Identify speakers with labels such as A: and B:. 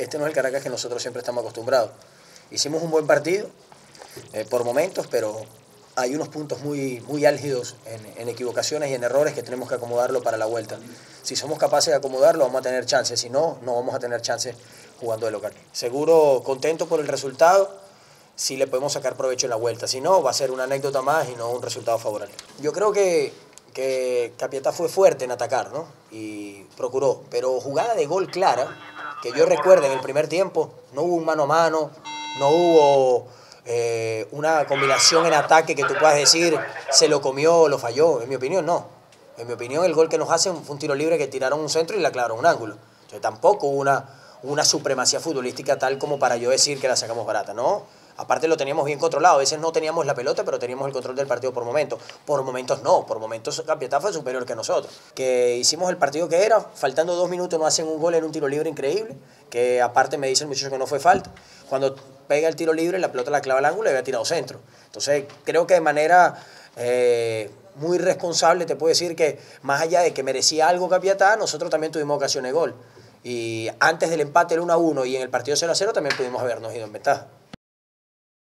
A: este no es el Caracas que nosotros siempre estamos acostumbrados. Hicimos un buen partido eh, por momentos, pero hay unos puntos muy, muy álgidos en, equivocaciones y en errores que tenemos que acomodarlo para la vuelta. Si somos capaces de acomodarlo, vamos a tener chances. Si no, no vamos a tener chances jugando de local. Seguro contento por el resultado, si le podemos sacar provecho en la vuelta. Si no, va a ser una anécdota más y no un resultado favorable. Yo creo que, que fue fuerte en atacar, ¿no? Y procuró. Pero jugada de gol clara, que yo recuerde en el primer tiempo, no hubo un mano a mano, no hubo eh, una combinación en ataque que tú puedas decir se lo comió o lo falló. En mi opinión, no. En mi opinión, el gol que nos hacen fue un tiro libre que tiraron un centro y le aclararon un ángulo. Entonces, tampoco una, una supremacía futbolística tal como para yo decir que la sacamos barata, ¿no? Aparte lo teníamos bien controlado, a veces no teníamos la pelota, pero teníamos el control del partido por momentos. Por momentos no, por momentos Capiatá fue superior que nosotros. Que hicimos el partido que era, faltando dos minutos nos hacen un gol en un tiro libre increíble, que aparte me dice el muchacho que no fue falta. Cuando pega el tiro libre, la pelota la clava al ángulo y había tirado centro. Entonces creo que de manera... Eh, muy responsable, te puedo decir que más allá de que merecía algo Capiatá, nosotros también tuvimos ocasiones de gol. Y antes del empate el 1 a 1 y en el partido 0 a 0 también pudimos habernos ido en ventaja.